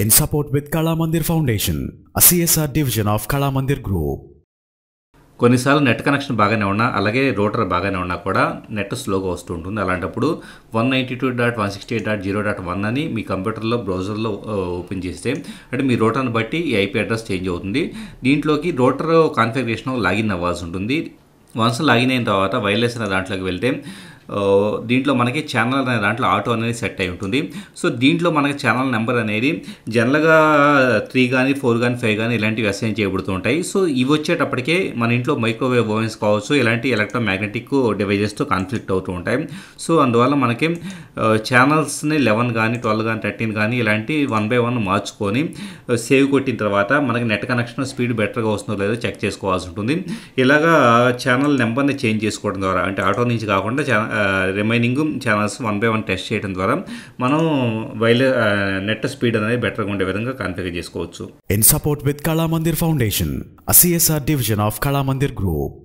in support with Kala Mandir Foundation, a CSR division of Kala Mandir Group. కొన్నిసార్లు net connection బాగానే ఉన్నా అలాగే rotor బాగానే ఉన్నా కూడా నెట్ స్లోగా వస్తూ ఉంటుంది. అలాంటప్పుడు one ninety two dot one sixty eight dot zero dot one అని మీ కంప్యూటర్లో బ్రౌజర్లో ఓపెన్ చేస్తే అంటే మీ రోటర్ని బట్టి ఈ ఐపీ అడ్రస్ చేంజ్ అవుతుంది. దీంట్లోకి రోటర్ కాన్ఫిగరేషన్ లాగిన్ అవ్వాల్సి ఉంటుంది. వన్స్ లాగిన్ అయిన తర్వాత వైర్లెస్ అనే దాంట్లోకి వెళ్తే దీంట్లో మనకి ఛానల్ అనే దాంట్లో ఆటో అనేది సెట్ అయి ఉంటుంది. సో దీంట్లో మనకి ఛానల్ నెంబర్ అనేది జనరల్గా త్రీ కానీ ఫోర్ కానీ ఫైవ్ కానీ ఇలాంటివి అసైన్ చేయబడుతూ ఉంటాయి. సో ఇవి వచ్చేటప్పటికే మన ఇంట్లో మైక్రోవేవ్ ఓవెన్స్ కావచ్చు ఇలాంటి ఎలక్ట్రోమాగ్నెటిక్ డివైజెస్తో కాన్ఫ్లిక్ట్ అవుతూ ఉంటాయి. సో అందువల్ల మనకి ఛానల్స్ని లెవెన్ కానీ ట్వెల్వ్ కానీ థర్టీన్ కానీ ఇలాంటి వన్ బై వన్ మార్చుకొని సేవ్ కొట్టిన తర్వాత మనకి నెట్ కనెక్షన్ స్పీడ్ బెటర్గా వస్తుందో లేదో చెక్ చేసుకోవాల్సి ఉంటుంది. ఇలాగా ఛానల్ నెంబర్ని చేంజ్ చేసుకోవడం ద్వారా అంటే ఆటో నుంచి కాకుండా channel remaining channels one by one test చేయడం ద్వారా మనం వైల్ నెట్ స్పీడ్ అనేది బెటర్గా ఉండే విధంగా కాన్ఫిగర్ చేసుకోవచ్చు. In support with Kalamandir foundation CSR division of Kalamandir group